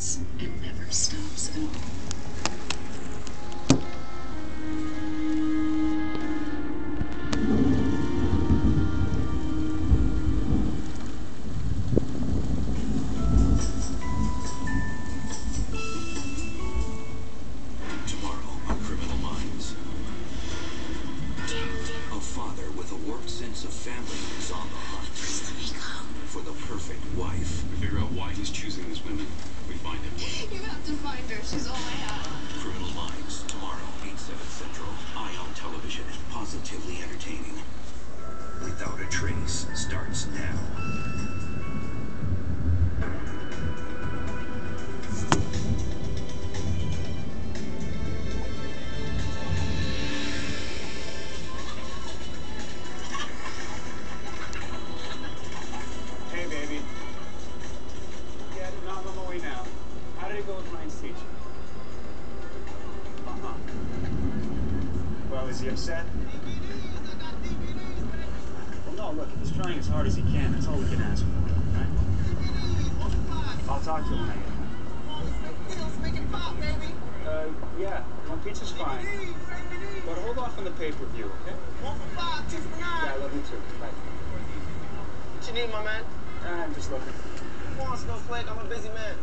starts and never stops at all. Tomorrow on Criminal Minds. A father with a warped sense of family is on the hunt for the perfect wife. We figure out why he's choosing these women. We find him. You have to find her. She's all I have. Criminal Minds, tomorrow, 8, 7 Central. Ion Television. is Positively entertaining. Without a Trace starts now. Way now. How did it go with Ryan's teacher? Uh-huh. Well, is he upset? Well, no, look, he's trying as hard as he can. That's all we can ask for, right? I'll talk to him when I get home. Uh, yeah, one pizza's fine. But hold off on the pay-per-view, okay? Yeah, I love you too. Bye. What you need, my man? I'm just looking. Snowflake. I'm a busy man.